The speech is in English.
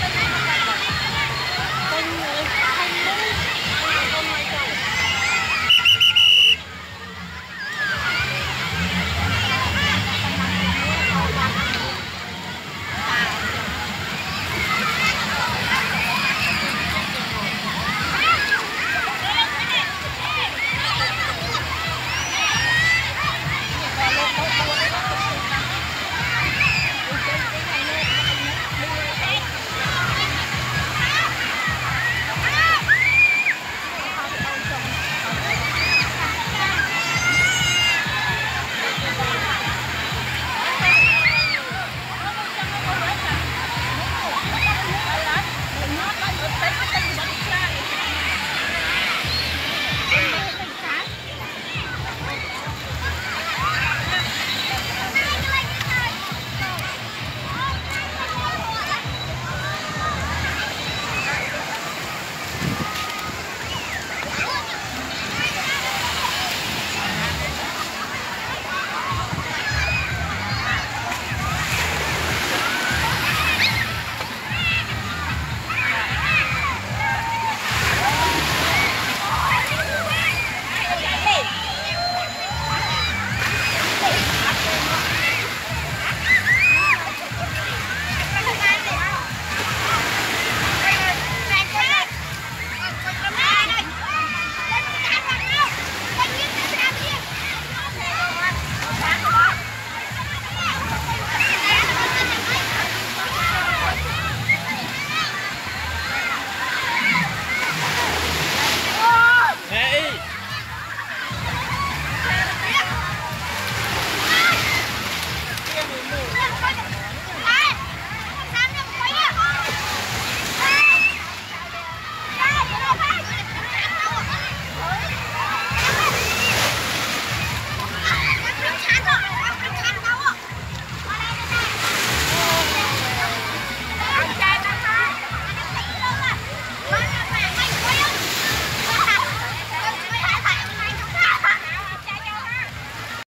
Bye.